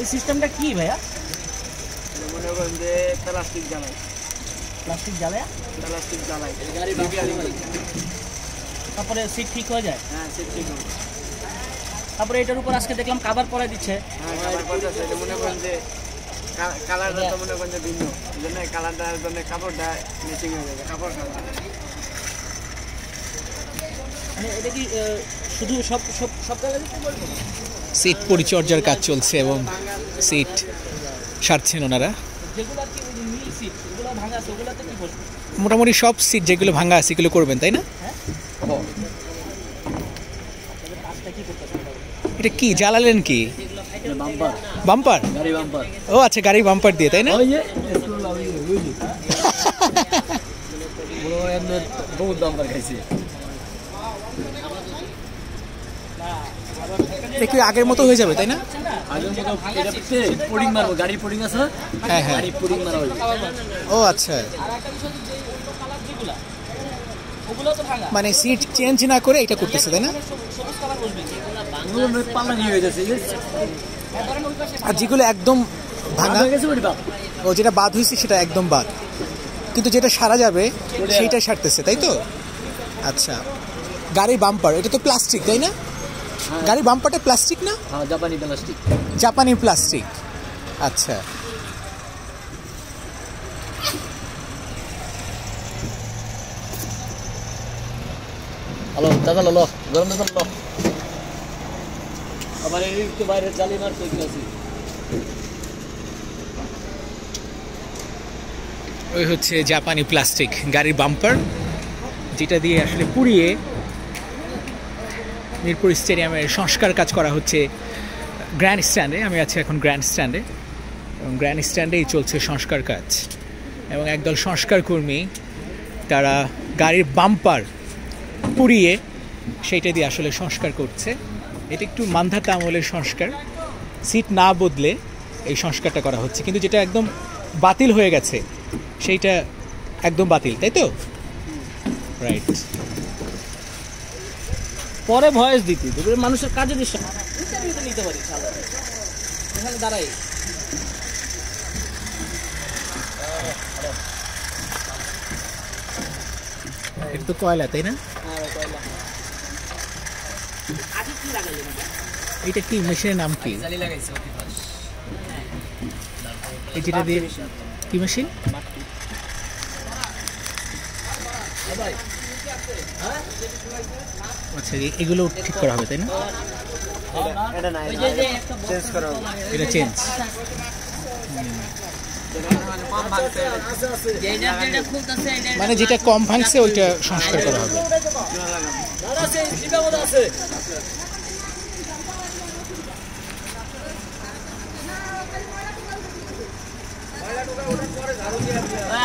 এই সিস্টেমটা কি ভাইয়া? মনে করেন যে প্লাস্টিক জ্বালাই। প্লাস্টিক জ্বালায়? প্লাস্টিক জ্বালাই। তারপরে সিট ঠিক হয়ে যায়? হ্যাঁ সে ঠিক হবে তারপরে এটার উপর আজকে দেখলাম কাভার পরাই দিচ্ছে। হ্যাঁ এটা মনে করেন যে কালারটা তো মনে করেন যে ভিন্ন। এই জন্য কালারটার জন্য কাপড়টা ম্যাচিং হয়ে যাবে কাপড় কালার মানে এটা কি শুধু সব সব সব জায়গায় বলব? সিট পরিচর্যার কাজ চলছে এবং সিট সারছেন ওনারা। যেগুলো আর কি ওই যে মিল সিট ওগুলো ভাঙা আছে ওগুলোতে কি বসবে? মোটামুটি সব সিট যেগুলো ভাঙা আছে এগুলো করবেন তাই না? তাদের কাজটা কি করতে হবে? এটা কি জ্বালালেন কি? বাম্পার। ও আচ্ছা গাড়ি বাম্পার। দিয়ে তাই না বহুত বাম্পার খাইছি এটা আগের মতো হয়ে যাবে তাই না? আগের মতো এটা পুডিং মারবো গাড়ির পুডিং আছে হ্যাঁ হ্যাঁ গাড়ির পুডিং মারা হইবে ও আচ্ছা মানে সিট চেঞ্জ না করে এটা করতেছে তাই না হয়ে যাচ্ছে আর যেগুলো একদম ভাঙা হয়ে ও যেটা বাদ হয়েছে সেটা একদম বাদ। কিন্তু যেটা সারা যাবে সেইটা সারতেছে তাই তো? আচ্ছা। গাড়ির বাম্পার এটা তো প্লাস্টিক তাই না? গাড়ির বাম্পারটা প্লাস্টিক না? হ্যাঁ জাপানি প্লাস্টিক জাপানি প্লাস্টিক আচ্ছা। হ্যালো দাদা লো গরম দাদা লো। আবার বাইরে জালি মারতে গেছি ওই হচ্ছে জাপানি প্লাস্টিক গাড়ির বাম্পার, যেটা দিয়ে আসলে পুড়িয়ে মিরপুর স্টেডিয়ামের সংস্কার কাজ করা হচ্ছে গ্র্যান্ড স্ট্যান্ডে। আমি আছি এখন গ্র্যান্ড স্ট্যান্ডে। এবং গ্র্যান্ড স্ট্যান্ডেই চলছে সংস্কার কাজ। এবং একদল সংস্কার কর্মী, তারা গাড়ির বাম্পার পুড়িয়ে, সেইটা দিয়ে আসলে সংস্কার করছে। এটা একটু মান্ধাতা আমলের সংস্কার। সিট না বদলে এই সংস্কারটা করা হচ্ছে। কিন্তু যেটা একদম বাতিল হয়ে গেছে সেইটা একদম বাতিল তাই তো? রাইট পরে ভয়েস দিতে। মানুষের কাজে দিচ্ছে নিতে পারি। এখানে দাঁড়াই এটা তো কয়লা তাই না? আগে কি লাগাইলেন এটা? এটা কি মেশিনের নাম কি? এই যেটা দিয়ে কি মেশিন? আচ্ছা এগুলো ঠিক করা হবে তাই না? এটা চেঞ্জ করা হবে এটা চেঞ্জ যেটা যেটা খুলতেছে এটা মানে যেটা কম ভাঙছে ওইটা সংস্কার করা হবে।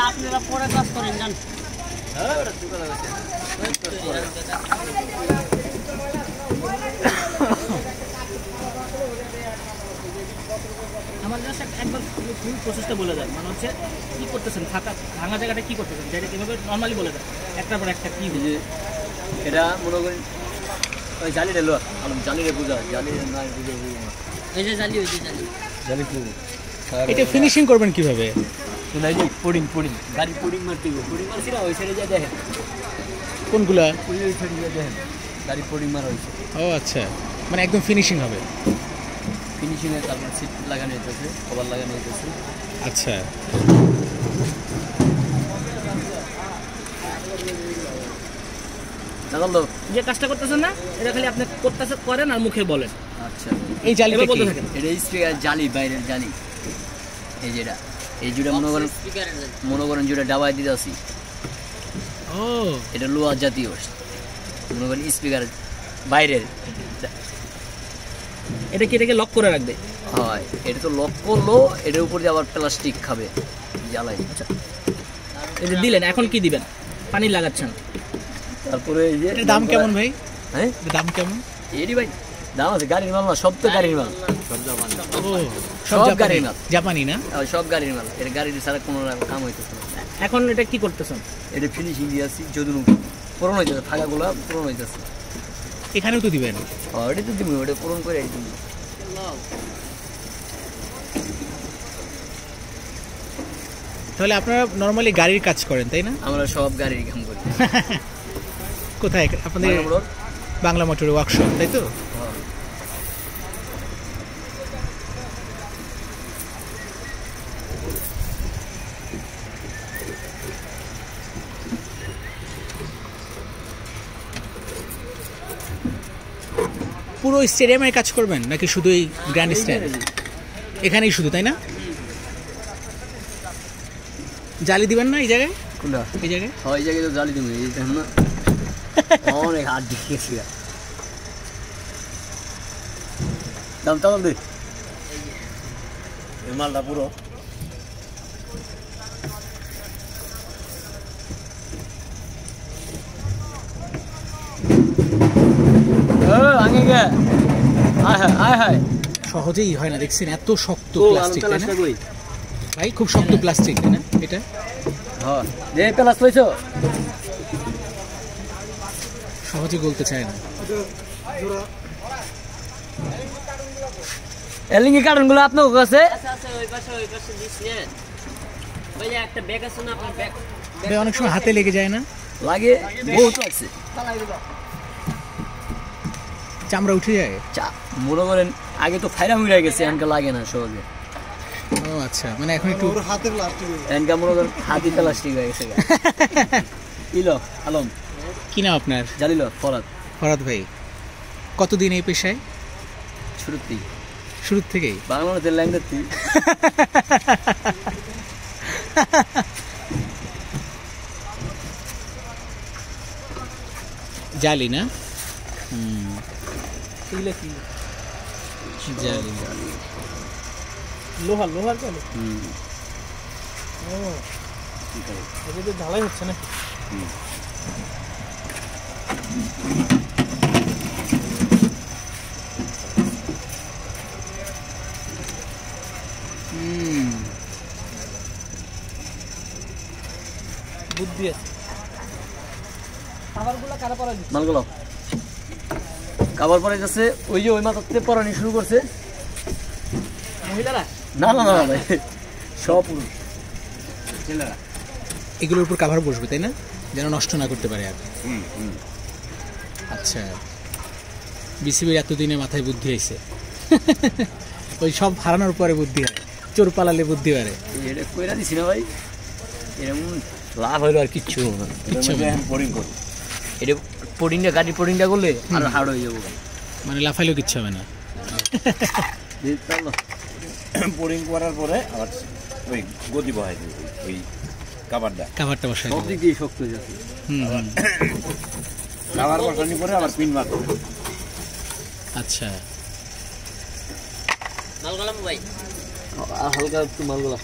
আপনারা পরে কাজ করেন জান ফুল প্রসেসটা বলে দেন মানে হচ্ছে কি করতেছেন? ফাঁকা ভাঙা জায়গাটা কী করতেছেন? যেটা এভাবে নর্মালি বলে দেন একটার পর একটা কি যে এটা মনে করেন ওই জালিটা লো আলম জালিরে বুঝা জালিরে না বুঝে বুঝে না। এই যে জালি ওই যে জালি। জালি পু এটা ফিনিশিং করবেন কীভাবে? নাই যে পুডিং পুডিং। গাড়ি পুডিং মারতে হবে পুডিং মারছি না ওই সাইডে যা দেখেন। কোনগুলা? ওই ওই সাইডে যা দেখেন। গাড়ি পুডিং মারা হয়েছে। ও আচ্ছা। মানে একদম ফিনিশিং হবে। ফিনিশিংয়ে তারপর সিট লাগানো হইতেছে কভার লাগানো হইতেছে। আচ্ছা। যে কাজটা করতেছেন না এটা খালি আপনি করতেছে করেন আর মুখে বলেন। আচ্ছা। এই জালিটা এবার বলতে থাকেন। এটা স্পিকার জালি বাইরের জালি। এই যেটা এই জুড়ে মনে করেন মনে করেন জুড়ে ডাবাই দিতে আসি ও। এটা লোহা জাতীয়। মনে করেন স্পিকার বাইরের। এটা কি এটাকে লক করে রাখবে? হয় এটা তো লক করল এটার উপর দিয়ে আবার প্লাস্টিক খাবে জ্বালাই এই যে দিলেন এখন কি দিবেন? পানি লাগাচ্ছেন। তারপরে এই যে এটার দাম কেমন ভাই? হ্যাঁ? দাম কেমন? এরই ভাই দাম আছে গাড়ির মাল না সব তো গাড়ির মাল। সব জাপানি। সব জাপানি। গাড়ির মাল। জাপানি না? সব গাড়ির মাল। এটা গাড়ির ছাড়া কোনো কাম হইতেছে না। এখন এটা কি করতেছেন? এটা ফিনিশিং দিয়ে আসছি যদুন পূরণ হইতেছে ফাঁকাগুলো পূরণ হইতেছে। এখানেও তো দিবেন? ওটা তো দিবেন ওটা পূরণ করে দিবি। তাহলে আপনারা নর্মালি গাড়ির কাজ করেন তাই না? আমরা সব গাড়ির কাম করি। কোথায়? আপনাদের বাংলা মোটরের বাংলা মোটর ওয়ার্কশপ তাই তো? পুরো স্টেডিয়ামের কাজ করবেন নাকি শুধু এই গ্র্যান্ড স্ট্যান্ড এখানেই শুধু তাই না? জালি দিবেন না এই জায়গায়? এই জায়গায়? হয় এই জায়গায় তো জ্বালি তুমি এই দেখো না। অনেক হাত দিয়েছি দাম তাম দে। মালটা পুরো। আগে গে আয় হায় আয় হায়। সহজেই হয় না দেখছেন এত শক্ত প্লাস্টিক তাই না? ভাই খুব শক্ত প্লাস্টিক তাই না? এটা? হ্যাঁ। দে প্লাস লইছো? সহজে গলতে চায় না। এলিঙ্গি কার্টুনগুলো আপনার কাছে ওই পাশে ওই পাশে দিস নে ওই যে একটা ব্যাগ আছে না আপনার ব্যাগ ভাই অনেক সময় হাতে লেগে যায় না? লাগে বহুত লাগছে চামড়া উঠে যায়? চা মনে করেন আগে তো ফাইরা মুড়ে গেছে এনকা লাগে না সহজে। ও আচ্ছা মানে এখন একটু এনকা মনে করেন হাতি প্লাস্টিক হয়ে গেছে। ইলো আলম। কি নাম আপনার? জালিল ফরাত ফরাদ ভাই কতদিন এই পেশায়? শুরুতেই শুরুর থেকেই? বাংলাদেশের ল্যাঙ্গুয়েজ তুই জালি না? জালি লোহার লোহার কেন? হুম। ও এটা তো ঢালাই হচ্ছে না হুম। বুদ্ধি আছে। খাবারগুলো কারা পড়া দিচ্ছে? মালগুলো। খাবার পরে যাচ্ছে ওই যে ওই মাথাতে পড়ানি শুরু করছে। মহিলারা না না না ভাই সব পুরুষ। ছেলেরা। এগুলোর উপর কাভার বসবে তাই না? যেন নষ্ট না করতে পারে আর আচ্ছা বিসিবির এতদিনে মাথায় বুদ্ধি হয়েছে ওই সব হারানোর পরে বুদ্ধি হয় চোর পালালে বুদ্ধি বাড়ে। এটা কইরা দিছি না ভাই এরকম লাভ হইল আর কিচ্ছু না। কিচ্ছু এটা পোডিংটা গাড়ি পোডিংটা করলে আর হার্ড হয়ে যাব। মানে লাফাইলেও কিচ্ছু হবে না। বোরিং করার পরে আবার ওই গদি বহাই দিই ওই- কাবারটা কাভারটা বসাই সব দিক দিয়ে শক্ত হয়ে যাচ্ছে। কাবার পরে আবার পিন মারতে আচ্ছা। মালগালাম ভাই। হালকা একটু মালগুলা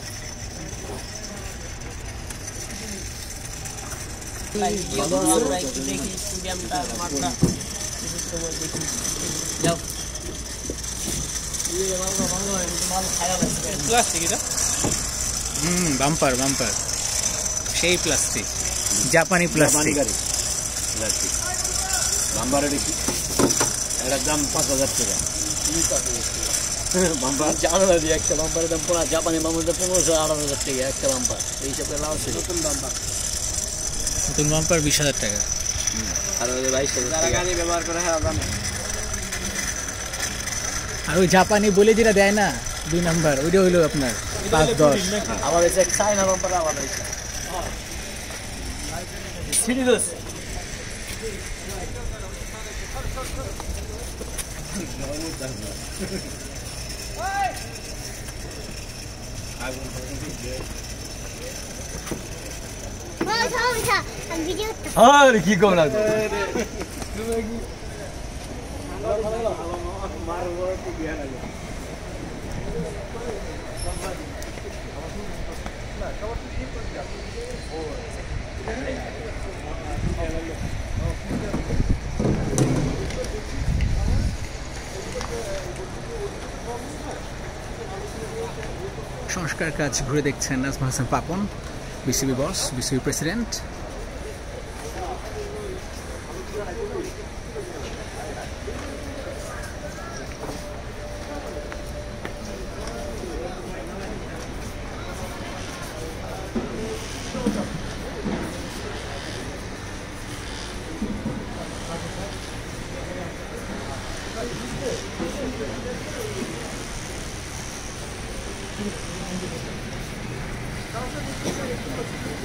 আমরা একটু দেখি স্টেডিয়ামটা মাঠটা সময় দেখি যাও এই মাল মাল মাল খায়া লাগছে প্লাস্টিক এটা হুম বাম্পার বাম্পার সেই প্লাস্টিক জাপানি প্লাস্টিক এটার দাম পাঁচ হাজার টাকা। বাম্বার জানো না একটা বাম্পারের দাম পড়া জাপানি বাম্পারের দাম পনেরোশো হাজার টাকা একটা বাম্পার এই হিসাবে লাভ ছিল। নতুন বাম্পার নতুন বাম্পার বিশ হাজার টাকা। আর ওই বাইশ হাজার যারা টাকা। গাড়ি ব্যবহার করে হ্যাঁ আর ওই জাপানি বলে যেটা দেয় না দুই নাম্বার ওইটা হইল আপনার পাঁচ দশ। আবার এসে চাইনা বাম্পার আবার সিরিয়াস ভিডিও আর কি কম সংস্কার কাজ ঘুরে দেখছেন Nazma Hasan Papon. VCB boss, VCB president,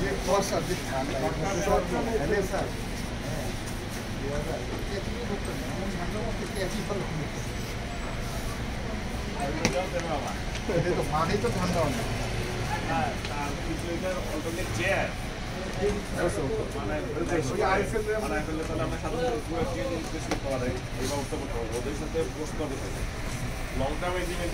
ये कॉस्ट अधिक था हमेशा तो फाँदै त ठन्डा हुन्छ আইএসএল আমরা সাধারণত এই ব্যবস্থা করতে হবে ওদের সাথে বসতে হবে लॉन्ग टर्म ऐसी में